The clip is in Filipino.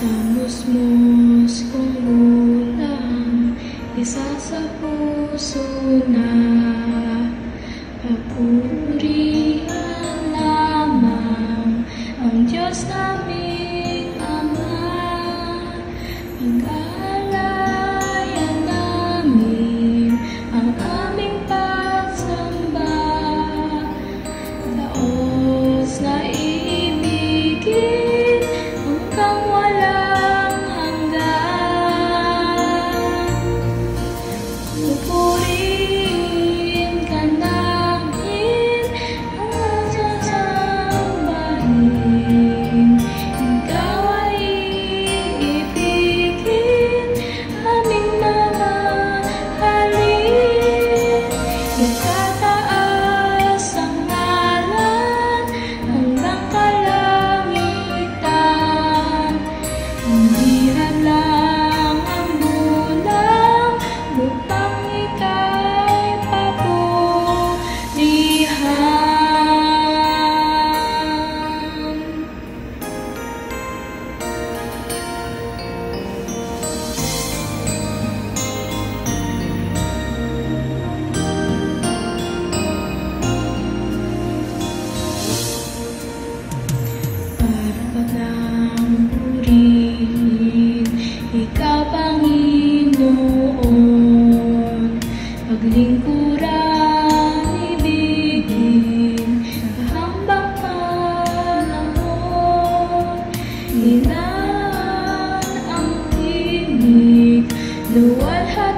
Sa musmos kong ulam, isa sa puso na papuri. No one